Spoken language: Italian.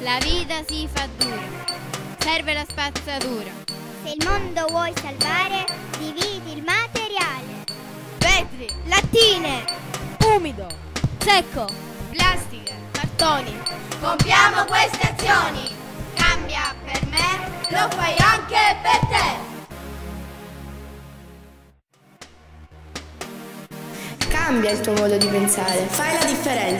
La vita si fa dura, serve la spazzatura. Se il mondo vuoi salvare, dividi il materiale. Vetri, lattine, umido, secco, plastica, cartoni. Compiamo queste azioni. Cambia per me, lo fai anche per te. Cambia il tuo modo di pensare, fai la differenza.